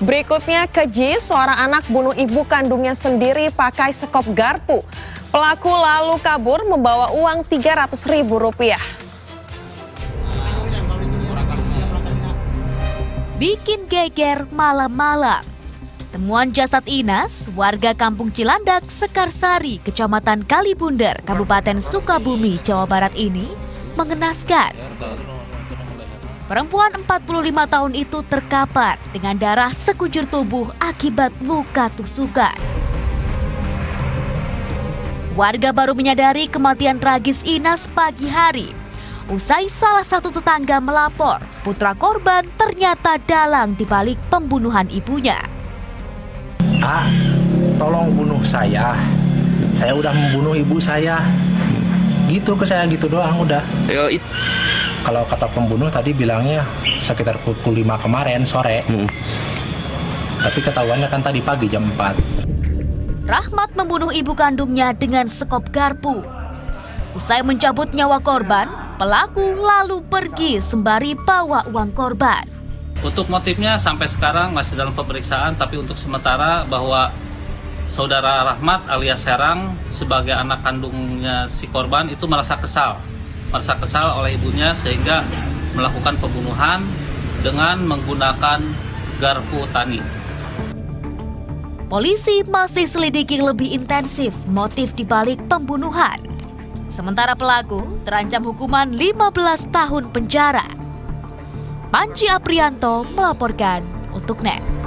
Berikutnya keji seorang anak bunuh ibu kandungnya sendiri pakai sekop garpu. Pelaku lalu kabur membawa uang 300 ribu rupiah. Bikin geger malam-malam. Temuan jasad Inas, warga kampung Cilandak, Sekarsari, Kecamatan Kalibunder, Kabupaten Sukabumi, Jawa Barat ini mengenaskan. Perempuan 45 tahun itu terkapar dengan darah sekujur tubuh akibat luka tusukan. Warga baru menyadari kematian tragis Inas pagi hari. Usai salah satu tetangga melapor, putra korban ternyata dalang dibalik pembunuhan ibunya. Ah, tolong bunuh saya. Saya udah membunuh ibu saya. Gitu ke saya gitu doang udah. Ya, it, Kalau kata pembunuh tadi bilangnya sekitar pukul 5 kemarin sore. Hmm. Tapi ketahuannya kan tadi pagi jam 4. Rahmat membunuh ibu kandungnya dengan sekop garpu. Usai mencabut nyawa korban, pelaku lalu pergi sembari bawa uang korban. Untuk motifnya sampai sekarang masih dalam pemeriksaan, tapi untuk sementara bahwa saudara Rahmat alias Serang sebagai anak kandungnya si korban itu merasa kesal, merasa kesal oleh ibunya sehingga melakukan pembunuhan dengan menggunakan garpu tani. Polisi masih selidiki lebih intensif motif dibalik pembunuhan. Sementara pelaku terancam hukuman 15 tahun penjara. Panji Aprianto melaporkan untuk NET.